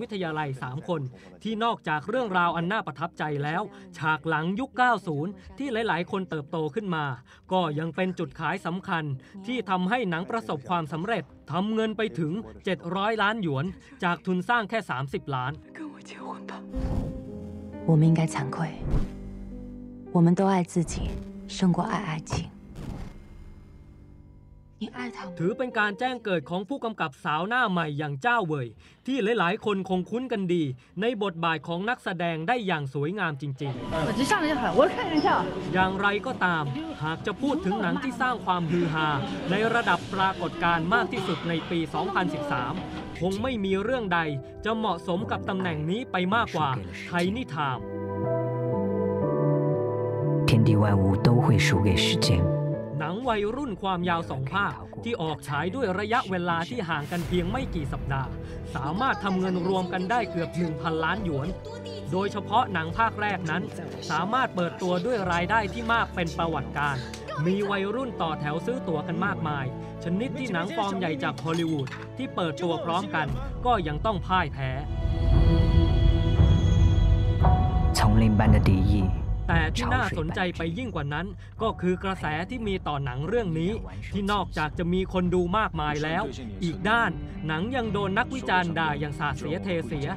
วิทยาลัย 3 คน ที่นอกจากเรื่องราวอันน่าประทับใจแล้ว ฉากหลังยุค 90 ที่หลาย ๆ คนเติบโตขึ้นมา ก็ยังเป็นจุดขายสำคัญ ที่ทำให้หนังประสบความสำเร็จทำเงินไปถึง 700 ล้านหยวน จากทุนสร้างแค่ 30 ล้าน 跟我结婚吧。我们应该惭愧，我们都爱自己胜过爱爱情。 你爱他吗？ ถือเป็นการแจ้งเกิดของผู้กำกับสาวหน้าใหม่อย่างเจ้าเว่ยที่หลาย ๆ คนคงคุ้นกันดี ในบทบาทของนักแสดงได้อย่างสวยงามจริง ๆ 我就上来就喊，我看一下。 อย่างไรก็ตาม หากจะพูดถึงหนังที่สร้างความฮือฮาในระดับปรากฏการณ์มากที่สุดในปี 2013 คงไม่มีเรื่องใดจะเหมาะสมกับตำแหน่งนี้ไปมากกว่าไทนิทาม 天地万物都会输给时间。 วัยรุ่นความยาวสองภาคที่ออกฉายด้วยระยะเวลาที่ห่างกันเพียงไม่กี่สัปดาห์ สามารถทำเงินรวมกันได้เกือบ 1,000 ล้านหยวน โดยเฉพาะหนังภาคแรกนั้น สามารถเปิดตัวด้วยรายได้ที่มากเป็นประวัติการมีวัยรุ่นต่อแถวซื้อตั๋วกันมากมาย ชนิดที่หนังฟอร์มใหญ่จากฮอลลีวูดที่เปิดตัวพร้อมกัน ก็ยังต้องพ่ายแพ้ชงลิมบั แต่ที่น่าสนใจไปยิ่งกว่านั้น ก็คือกระแสที่มีต่อหนังเรื่องนี้ ที่นอกจากจะมีคนดูมากมายแล้ว อีกด้านหนังยังโดนนักวิจารณ์ด่าอย่างสาเสียเทเสีย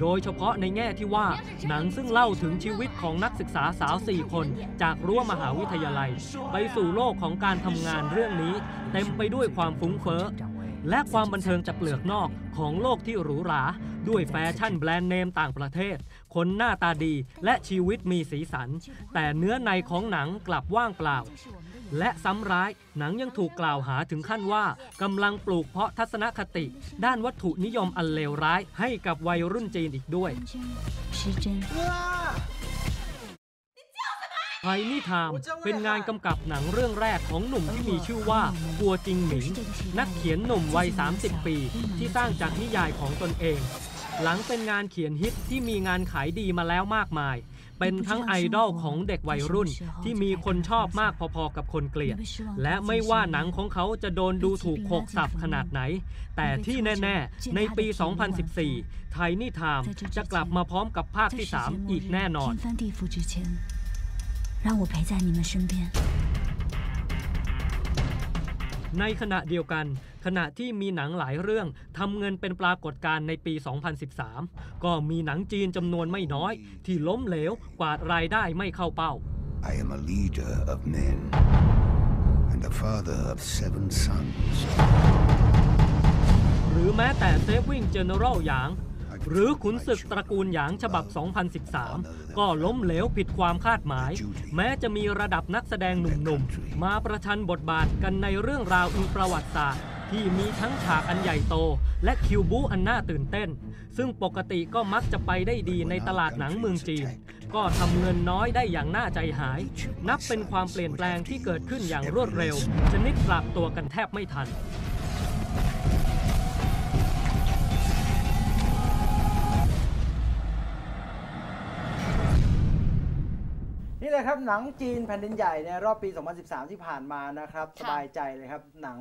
โดยเฉพาะในแง่ที่ว่า หนังซึ่งเล่าถึงชีวิตของนักศึกษาสาว4คน จากรั้วมหาวิทยาลัย ไปสู่โลกของการทำงานเรื่องนี้ เต็มไปด้วยความฟุ้งเฟ้อ และความบันเทิงจากเปลือกนอกของโลกที่หรูหรา ด้วยแฟชั่นแบรนด์เนมต่างประเทศ คนหน้าตาดีและชีวิตมีสีสัน แต่เนื้อในของหนังกลับว่างเปล่า และซ้ำร้ายหนังยังถูกกล่าวหาถึงขั้นว่ากำลังปลูกเพาะทัศนคติ ด้านวัตถุนิยมอันเลวร้ายให้กับวัยรุ่นจีนอีกด้วย。 ไทนี่ไทมเป็นงานกำกับหนังเรื่องแรกของหนุ่มที่มีชื่อว่ากัวจิงหมิง นักเขียนหนุ่มวัย 30 ปี ที่สร้างจากนิยายของตนเอง หลังเป็นงานเขียนฮิตที่มีงานขายดีมาแล้วมากมาย เป็นทั้งไอดอลของเด็กวัยรุ่น ที่มีคนชอบมากพอๆกับคนเกลียด และไม่ว่าหนังของเขาจะโดนดูถูกโขกสับขนาดไหน แต่ที่แน่ ๆ ในปี 2014 ไทนี่ไทม์จะกลับมาพร้อมกับภาคที่ 3 อีกแน่นอน 让我陪在你们身边。 ในขณะเดียวกัน ขณะที่มีหนังหลายเรื่องทำเงินเป็นปรากฏการณ์ในปี 2013 ก็มีหนังจีนจำนวนไม่น้อย ที่ล้มเหลวกวาดรายได้ไม่เข้าเป้า I am a leader of men and the father of seven sons. หรือแม้แต่ Saving General หยาง หรือขุนศึกตระกูลหยางฉบับ 2013 ก็ล้มเหลวผิดความคาดหมาย แม้จะมีระดับนักแสดงหนุ่มๆ มาประชันบทบาทกันในเรื่องราวอิงประวัติศาสตร์ที่มีทั้งฉากอันใหญ่โต และคิวบูอันน่าตื่นเต้น ซึ่งปกติก็มักจะไปได้ดีในตลาดหนังเมืองจีน ก็ทำเงินน้อยได้อย่างน่าใจหาย นับเป็นความเปลี่ยนแปลงที่เกิดขึ้นอย่างรวดเร็วชนิดปรับตัวกันแทบไม่ทัน นี่แหละครับหนังจีนแผ่นดินใหญ่ในรอบปี 2013 ที่ผ่านมานะครับ สบายใจเลยครับ หนัง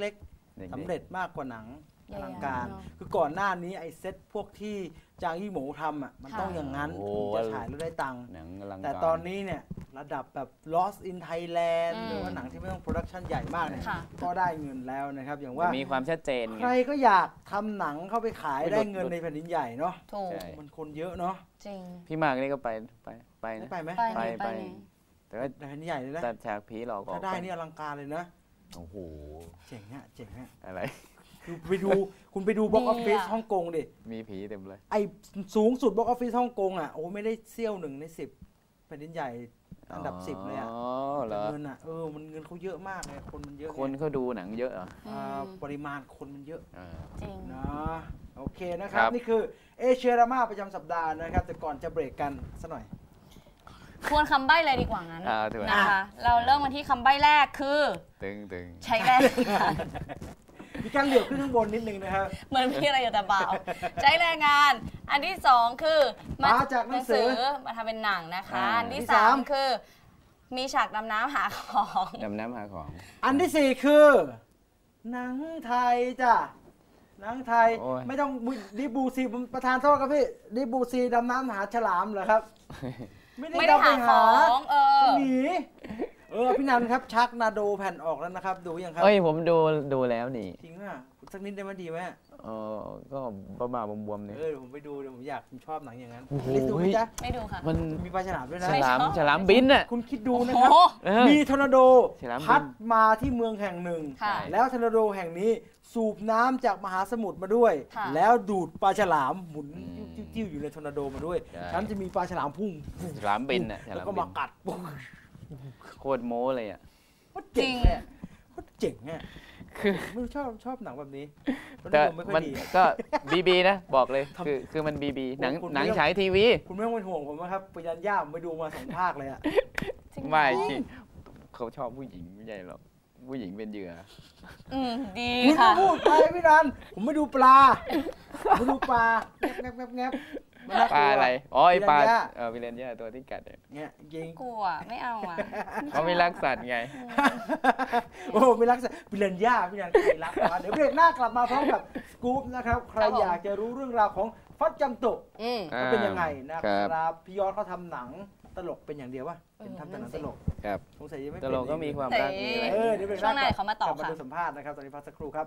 เล็กๆสำเร็จมากกว่าหนังอลังการ คือก่อนหน้านี้ไอ้เซตพวกที่จางอี้โหมวทำอะมันต้องอย่างนั้นโอ้ถึงจะฉายแล้วได้ตังค์หนังอลังการแต่ตอนนี้เนี่ยระดับแบบ Lost in Thailand อืมหรือว่าหนังที่ไม่ต้อง production ใหญ่มากเนี่ยค่ะก็ได้เงินแล้วนะครับ อย่างว่ามีความชัดเจนไงใครก็อยากทำหนังเข้าไปขายไม่ได้ลดเงินในแผ่นดินใหญ่เนาะถูกใช่มันคนเยอะเนาะจริงพี่มากนี่ก็ไปไป ไปได้นะ ไปไหมไปไป ไปไปนี่ แต่ว่าในแผ่นดินใหญ่เลยนะตัดฉากผีหลอกออกถ้าได้นี่อลังการเลยนะ โอ้โห เจ๋งฮะเจ๋งฮะอะไรคือไปดู คุณไปดูบ็อกออฟฟิศดีอะ ฮ่องกงดิ มีผีเต็มเลย ไอสูงสุดบ็อกออฟฟิศฮ่องกงอะ โอ้ไม่ได้เซี่ยวหนึ่งในสิบแผ่นดินใหญ่อันดับสิบเลยอะอ๋อเหรอเงินอะ เออ มันเงินเขาเยอะมากเลย คนมันเยอะไงคนเขาดูหนังเยอะเหรออ่าปริมาณคนมันเยอะ อ่า จริง นะโอเคนะครับ ครับ นี่คือเอเชียรามาประจำสัปดาห์นะครับ แต่ก่อนจะเบรกกันสักหน่อย ทวนคำใบ้เลยดีกว่างั้นอ่าถือว่านะคะ เราเริ่มกันที่คำใบ้แรกคือ ตึงตึงใช้แรงงานมีการเหลือบขึ้นข้างบนนิดนึงนะครับ เหมือนมีอะไรอยู่แต่เบาใช้แรงงาน อันที่สองคือมาจากหนังสือ มาทำเป็นหนังนะคะอ่าอันที่ที่สาสามมคือ มีฉากดำน้ำหาของดำน้ำหาของ อันที่สี่คือหนังไทยจ้ะหนังไทยโอ้ย ไม่ต้องดิบูซีผมประธานโทษครับพี่ดิบูซีดำน้ำหาฉลามเหรอครับ ไม่ได้หาของเออหนีเออพี่นันครับชักนาโดแผ่นออกแล้วนะครับ ดูยังครับ เอ้ยผมดูดูแล้วนี่จริงอะสักนิดได้ไหมดีไหม เออก็บ้าๆบวมๆเนี่ยเออเดี๋ยวผมไปดูเดี๋ยวผมอยากผมชอบหนังอย่างนั้นโอ้โห ลิสดูไหมจ๊ะไม่ดูค่ะ มันมีปลาฉลามด้วยนะ ฉลามไม่ชอบฉลามบินน่ะ คุณคิดดูโอ้นะโหครับเออ มีทอร์นาโดฉลามบิน พัดมาที่เมืองแห่งหนึ่ง ค่ะแล้วทอร์นาโดแห่งนี้สูบน้ำจากมหาสมุทรมาด้วย ค่ะ แล้วดูดปลาฉลามหมุนอืมจิ้วๆอยู่ในทอร์นาโดมาด้วย ใช่ ฉันจะมีปลาฉลามพุ่งฉลามบินน่ะฉแล้วลามก็บิมานกัดปุ๊บโคตรโม้เลยอะ โคตรเจ๋งเลยอะโคตรเจ๋งอะ คือไม่รู้ชอบชอบหนังแบบนี้รสแต่นิยมไม่ค่อยมันดีก็บีบีนะบอกเลยทำคือคือมันบีบีหนังคุณหนังไม่ต้องฉายทีวี คุณไม่ต้องเป็นห่วงผมนะครับปัญญาย่าผมไปดูมาสองภาคเลยอะจริงเหรอไม่จริงเขาชอบผู้หญิงไม่ใช่หรอกผู้หญิงเป็นเหยื่ออืมดีคุณก็ค่ะพูดไปพี่นันผมไปดูปลาผมไปดูปลาแงบแงบแงบ มันน่กปลาลัวอะไรอ๋อไอปลาปิรันย่เออวิเลนย่าตัวที่กัดเนี่ยเนี่ยยิงกลัวไม่เอาอะเขาไม่รักสัตว์ไง โอ้ไม่รักษาปิรันย่าพี่นันใครรักวะเดี๋ยวเบรกหน้ากลับมาพร้อมกับสกู๊ปนะครับใครครับผมอยากจะรู้เรื่องราวของฟัดจังโตะอืมมันเป็นยังไงนะคครัรับ บพี่ยอดเขาทำหนังตลกเป็นอย่างเดียววะเป็นทำแต่หนังตลกครับสงสัยยังไม่ตเป็นลกก็มีความรักมีอะไร เออเดี๋ยวเบรกหช่วน้างหน้าเดี๋ยวเขามาตอบกลับมาค่ะ ดูสัมภาษณ์นะครับตอนนี้พักสักครู่ครับ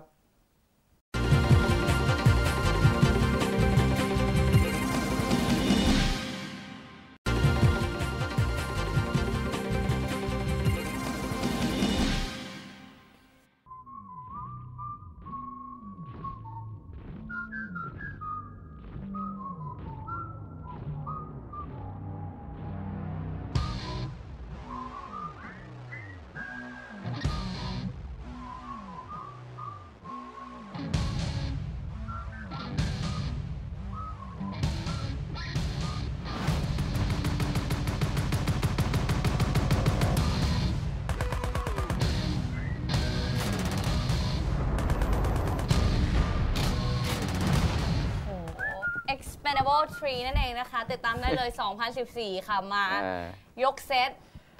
expendable 3นั่นเองนะคะ ติดตามได้เลย 2014 ค่ะ มาอ่ายกเซต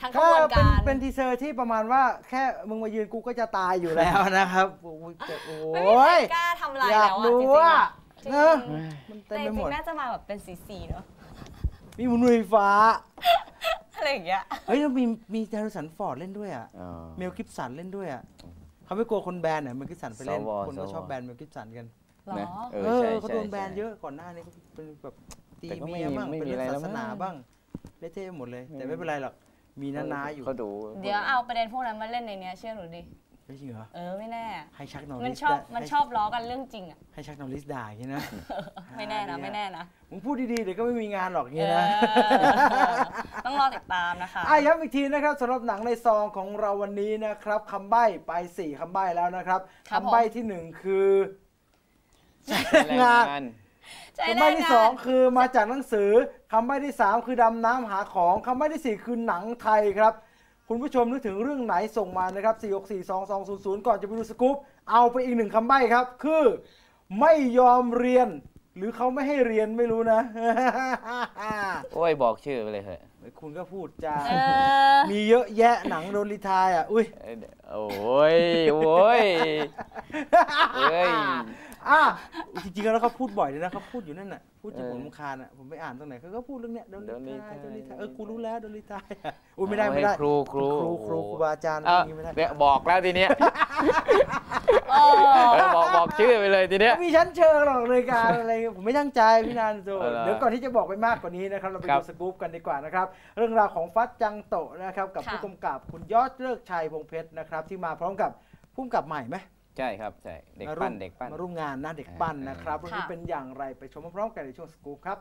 ทั้งขก็บวนเป็นการเป็นทีเซอร์ที่ประมาณว่าแค่มึงมายืนกูก็จะตายอยู่แล้วนะครับโอ้ยแต่โอ้ไม่มีใครยกล้าทำลายอยากแล้วอะดูจริงๆว่าอะจริงเนอะมันแต่เต็มจไปหมริดงๆน่าจะมาแบบเป็นสีๆเนอะมีหมุนไฟฟ้า อะไรอย่างเงี้ย เฮ้ยแล้วมีมีแฮร์ริสันฟอร์ดเล่นด้วยอะอ๋อเมลกิฟสันเล่นด้วยอะเขาไม่กลัวคนแบนเหรอเมลกิฟสันไปเล่น สวคนก็สว ชอบแบนเมลกิฟสันกันหรอ นะเอเอออใช่เขาใช่โดนแบนใช่เยอะก่อนหน้านี้เขาเป็นแบบตีแต่ก็ไม่เมียบ้างไม่เป็นมีเรื่องอะไรศาสนาแล้วมั้งบ้างเละเทะหมดเลย แต่ไม่เป็นไรหรอกมีนานาอยู่เขาดู เดี๋ยวเอาประเด็นพวกนั้นมาเล่นในเนี้ยเชื่อหนูดิเฮ้ยจริงเหรอเออไม่แน่ให้ชักนอมันริสชอบได้มันให้ชอบล้อกันเรื่องจริงอะให้ชักนอริสด่าอย่างนี้นะไม่แน่นะไม่แน่นะมึงพูดดีๆเดี๋ยวก็ไม่มีงานหรอกอย่างเอนี้อนะต้องรอติดตามนะคะอะย้ำอีกทีนะครับสำหรับหนังในซองของเราวันนี้นะครับคำใบ้ไปสี่คำใบ้แล้วนะครับครับผมคำใบ้ที่หนึ่งคือ แรงงานใจคำแรใบ้กที่งาสองนคือมาจากหนังสือคำใบ้ที่สามคือดำน้ำหาของคำใบ้ที่สี่คือหนังไทยครับ คุณผู้ชมนึกถึงเรื่องไหนส่งมานะครับ 4 6 4 2 2 0 0 ก่อนจะไปดูสกู๊ปเอาไปอีกหนึ่งคำใบ้ครับ คือ ไม่ยอมเรียน หรือเขาไม่ให้เรียนไม่รู้นะ โอ้ยบอกชื่อไปเลยเถอะคุณก็พูดจาเออมีเยอะแยะหนังโดนรีไทายอะ อุ้ยเอ้ย โอ้ย โอ้ยเอ้ยอะจริงๆแล้วเขาพูดบ่อยเลยนะเขาพูดอยู่นั่นน่ะ พูดจนเออผมรำคาญอะ ผมไปอ่านตรงไหนเขาก็พูดเรื่องเนี้ยโดนโดนรีรีไทไทายยโดนรีไทาย เออ กูรู้แล้วโดนรีไทายอะอุ้ยไม่ได้ไม่ได้โอ้ยครูครูครูครูครูบาอาจารย์เอ้าอย่างงี้ไม่ได้เนี่ยบอกแล้วทีเนี้ย เออ เออบอกบอก ชื่อไปเลยทีเนี้ยไม่มีชั้นเชิงหรอกรายการอะไรผมไม่ตั้งใจพี่นันโจเอาล่ะเดี๋ยวก่อนที่จะบอกไปมากกว่านี้นะครับเราไปครัดูบสกู๊ปกันดีกว่านะครับเรื่องราวของฟัดจังโตะนะครับกับค่ะผู้กำกับคุณยอดเลิกชัยพงเพชรนะครับที่มาพร้อมกับผู้กำกับใหม่ไหมใช่ครับใช่เด็กมาปั้ร่วนมเด็กปั้นมาร่วมงานนะเด็กปั้นนะครับอ่าเรื่องนี้เป็นอย่างไรไปชมพร้อมๆกันในช่วงสกู๊ปครับ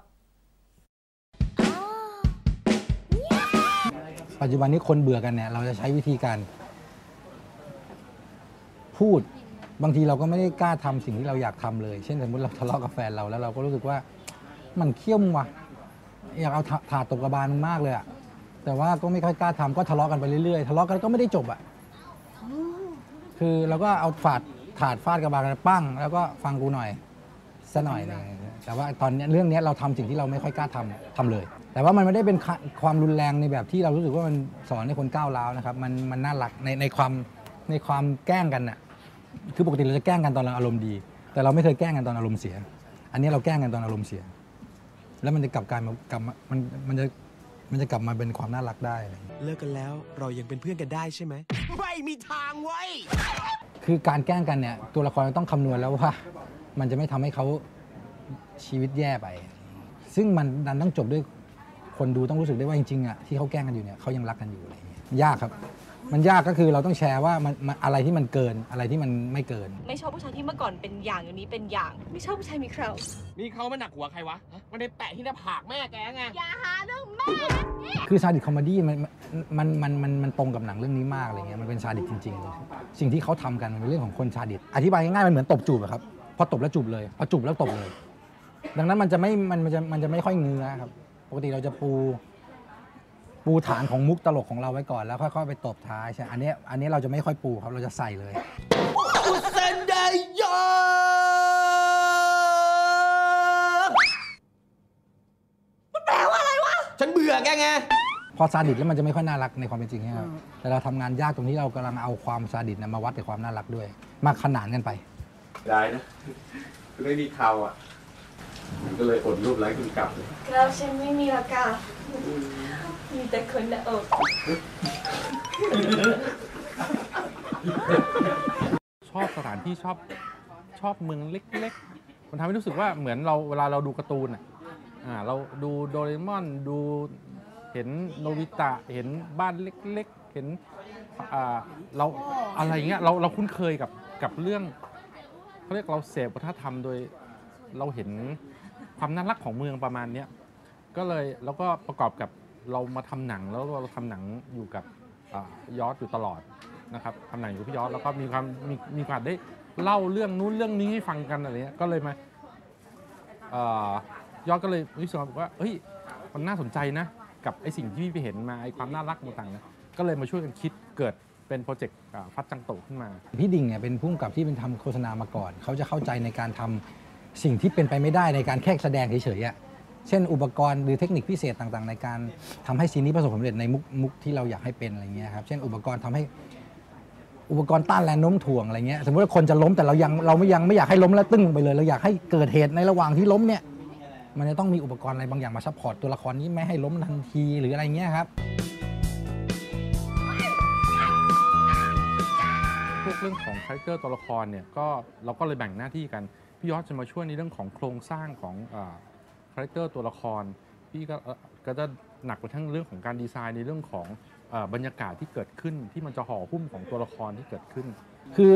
ปัจจุบันนี้คนเบื่อกันเนี่ยเราจะใช้วิธีการ พูด บางทีเราก็ไม่ได้กล้าทำสิ่งที่เราอยากทำเลย เช่นสมมติเราทะเลาะกับแฟนเราแล้วเราก็รู้สึกว่ามันเขี้ยมว่ะอยากเอาถาดตกกระบาลมากเลยอะแต่ว่าก็ไม่ค่อยกล้าทำก็ทะเลาะกันไปเรื่อยๆ ทะเลาะกันก็ไม่ได้จบอะคือเราก็เอาฝาดถาดฟาดกระบาลกันปั้ง แล้วก็ฟังกูหน่อยซะหน่อยหนึงแต่ว่าตอนนี้เรื่องนี้เราทำสิ่งที่เราไม่ค่อยกล้าทำทำเลย แต่ว่ามันไม่ได้เป็นคะความรุนแรงในแบบที่เรารู้สึกว่ามันสอนให้คนก้าวร้าวนะครับ มันมันน่ารักในในความในความแกล้งกันน่ะ คือปกติเราจะแกล้งกันตอนเราอารมณ์ดี แต่เราไม่เคยแกล้งกันตอนอารมณ์เสีย อันนี้เราแกล้งกันตอนอารมณ์เสีย แล้วมันจะกลับกลายมากลับมามันมันจะมันจะกลับมาเป็นความน่ารักได้อะไรอย่างเงี้ยเลิกกันแล้วเรายังเป็นเพื่อนกันได้ใช่ไหมไม่มีทางไว้ยคือการแกล้งกันเนี่ย ตัวละครต้องคำนวณแล้วว่า มันจะไม่ทำให้เขาชีวิตแย่ไป ซึ่งมันดันต้องจบด้วยคนดูต้องรู้สึกได้ว่าจริงๆอะที่เขาแกล้งกันอยู่เนี่ยเขายังรักกันอยู่อะไรอย่างเงี้ยยากครับ มันยากก็คือเราต้องแชร์ว่ามันมันอะไรที่มันเกินอะไรที่มันไม่เกิน ไม่ชอบผู้ชายที่เมื่อก่อนเป็นอย่างอยู่นี้เป็นอย่าง ไม่ชอบผู้ชายมีเครา นี่เขามาหนักหัวใครวะฮะมันได้แปะที่หน้าผากแม่แกไง อย่าหาเรื่องแม่คือซาดิส comedy มันมันมันมันมันตรงกับหนังเรื่องนี้มากอะไรเงี้ยมันเป็นซาดิสจริงๆ สิ่งที่เขาทำกันมันเป็นเรื่องของคนซาดิสอธิบายง่ายๆมันเหมือนตบจูบอะครับพอตบแล้วจูบเลยพอจูบแล้วตบเลย ดังนั้นมันจะไม่มันมันจะมันจะไม่ค่อยเงื้อครับปกติเราจะปู ปูฐานของมุกตลกของเราไว้ก่อนแล้วค่อยๆไปตบท้ายใช่อันเนี้ยอันนี้เราจะไม่ค่อยปูครับเราจะใส่เลยอุเซนไดยอมันแปลว่าอะไรวะ ฉันเบื่อแกไง พอซาดิสแล้วมันจะไม่ค่อยน่ารักในความเป็นจริงนะครับแต่เราทำงานยากตรงที่เรากำลังเอาความซาดิสนะมาวัดกับความน่ารักด้วย มาขนานกันไป ได้นะคือไม่มีเขาอะ มันก็เลยอดรูปไลค์คุณกลับเลยแล้วฉันไม่มีละกามีแต่คนละอกชอบสถานที่ชอบชอบเมืองเล็กๆ มันทำให้รู้สึกว่าเหมือนเราเวลาเราดูการ์ตูนอะอ่าเราดูโดเรมอนดูเห็นโนบิตะเห็นบ้านเล็กๆ เห็นอ่าเราอะไรเงี้ยเราเราคุ้นเคยกับกับเรื่องเขาเรียกเราเสพวัฒนธรรมโดย เราเห็นความน่ารักของเมืองประมาณเนี้ยก็เลยแล้วก็ประกอบกับเรามาทำหนังแล้วเราทำหนังอยู่กับอยอดอยู่ตลอดนะครับทำหนังอยู่พี่ยอดแล้วก็มีความมีมีความได้เล่าเรื่องนู้นเรื่องนี้ให้ฟังกันอะไรเงี้ยก็เลยมาอยอดก็เลยรู้สึกว่าเฮ้ยมันน่าสนใจนะ กับไอสิ่งที่พี่ไปเห็นมาไอความน่ารักต่างๆนะก็เลยมาช่วยกันคิดเกิดเป็นโปรเจกต์อ่าฟัดจังโตขึ้นมา พี่ดิ่งเนี่ยเป็นผู้กำกับที่เป็นทำโฆษณามาก่อน เขาจะเข้าใจในการทำ สิ่งที่เป็นไปไม่ได้ในการแค่แสดงเฉยๆอะเช่นอุปกรณ์หรือเทคนิคพิเศษต่างๆ ในการทำให้ scene นี้ประสบความสำเร็จในมุกมุกที่เราอยากให้เป็นอะไรเงี้ยครับเช่นอุปกรณ์ทำให้อุปกรณ์ต้านแรงโน้มถ่วงอะไรเงี้ยสมมติว่าคนจะล้มแต่เรายังเราไม่ยังไม่อยากให้ล้มแล้วตึ้งลงไปเลย เราอยากให้เกิดเหตุในระหว่างที่ล้มเนี่ยมันจะต้องมีอุปกรณ์อะไรบางอย่างมา support ตัวละครนี้ไม่ให้ล้มทันทีหรืออะไรเงี้ยครับพวกเรื่องของ character ตัวละครเนี่ยก็เราก็เลยแบ่งหน้าที่กัน พี่ยอดจะมาช่วยในเรื่องของโครงสร้างของ character ตัวละคร พี่ก็ก็จะหนักไปทั้งเรื่องของการดีไซน์ในเรื่องของบรรยากาศที่เกิดขึ้นที่มันจะห่อหุ้มของตัวละครที่เกิดขึ้น คือ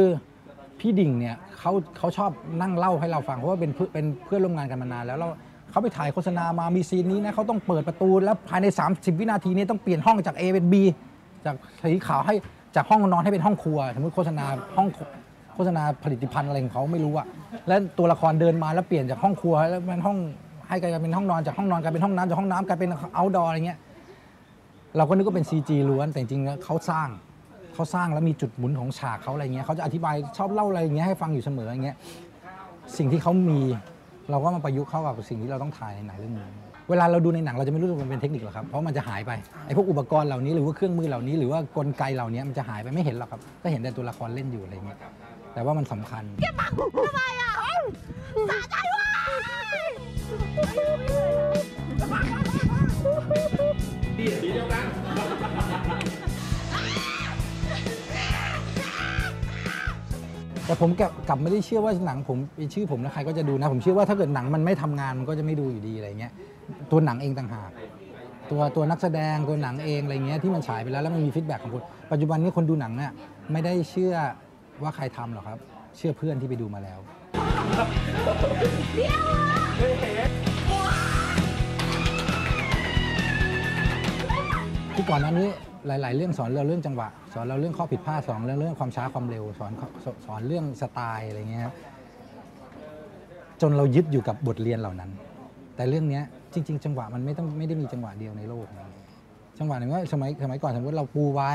พี่ดิ่งเนี่ยเขาเขาชอบนั่งเล่าให้เราฟังเพราะว่าเป็นเพื่อนเป็นเพื่อนร่วมงานกันมานานแล้วแล้วเขาไปถ่ายโฆษณามามี scene นี้นะเขาต้องเปิดประตูแล้วภายใน 30 วินาทีนี้ต้องเปลี่ยนห้องจาก A เป็น B จากสีขาวให้จากห้องนอนให้เป็นห้องครัว สมมติโฆษณาห้อง โฆษณาผลิตภัณฑ์อะไรของเขาไม่รู้อะแล้วตัวละครเดินมาแล้วเปลี่ยนจากห้องครัวแล้วเป็นห้องให้กลายเป็นห้องนอนจากห้องนอนกลายเป็นห้องน้ำจากห้องน้ำกลายเป็น outdoor อะไรเงี้ยเราก็นึกว่าเป็น CG ล้วนแต่จริงๆเขาสร้างเขาสร้างแล้วมีจุดหมุนของฉากเขาอะไรเงี้ยเขาจะอธิบายชอบเล่าอะไรอย่างเงี้ยให้ฟังอยู่เสมออย่างเงี้ยสิ่งที่เขามีเราก็มาประยุกต์เข้ากับสิ่งที่เราต้องถ่ายในหนังเรื่องนี้ เวลาเราดูในหนังเราจะไม่รู้สึกว่ามันเป็นเทคนิคหรอกครับเพราะมันจะหายไปไอ้พวกอุปกรณ์เหล่านี้หรือว่าเครื่องมือเหล่านี้หรือว่ากลไกเหล่านี้มันจะหายไปไม่เห็นหรอกครับ ก็เห็นแต่ตัวละครเล่นอยู่อะไรเงี้ยแต่ว่ามันสำคัญทำไมอะสะใจว่ะดีสีเดียวกัน แต่ผมกลับกลับไม่ได้เชื่อว่าหนังผมเป็นชื่อผมแล้วใครก็จะดูนะ ผมเชื่อว่าถ้าเกิดหนังมันไม่ทำงานมันก็จะไม่ดูอยู่ดีอะไรเงี้ยตัวหนังเองต่างหากตัวตัวนักแสดงตัวหนังเองอะไรเงี้ยที่มันฉายไปแล้วแล้วมันมี feedback ของคนปัจจุบันนี้คนดูหนังเนี่ยไม่ได้เชื่อว่าใครทำหรอกครับ เชื่อเพื่อนที่ไปดูมาแล้ว ที่ก่อนหน้านี้ หลาย ๆ เรื่องสอนเราเรื่องจังหวะ สอนเราเรื่องข้อผิดพลาดสอนเรื่องเรื่องความช้าความเร็วสอนสสอนเรื่องสไตล์อะไรเงี้ยครับจนเรายึดอยู่กับบทเรียนเหล่านั้น แต่เรื่องเนี้ยจริง ๆ จังหวะมันไม่ต้องไม่ได้มีจังหวะเดียวในโลกนะจังหวะหนึ่งว่าสมัยสมัยก่อนสมมติเราปูไว้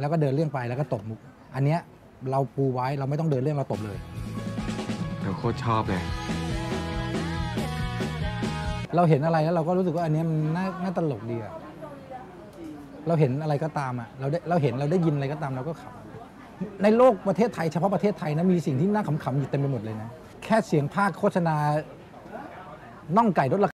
แล้วก็เดินเรื่องไปแล้วก็ตบมุกอันเนี้ยเราปูไว้เราไม่ต้องเดินเรื่องเราตบเลยเราโคตรชอบเลยเราเห็นอะไรแล้วเราก็รู้สึกว่าอันเนี้ยมันน่าน่าตลกดีอะ เราเห็นอะไรก็ตามอะเราได้เราเห็นเราได้ยินอะไรก็ตามเราก็ขำในโลกประเทศไทยเฉพาะประเทศไทยนะมีสิ่งที่น่าขำๆอยู่เต็มไปหมดเลยนะแค่เสียงภาคโฆษณาน่องไก่ลดราคา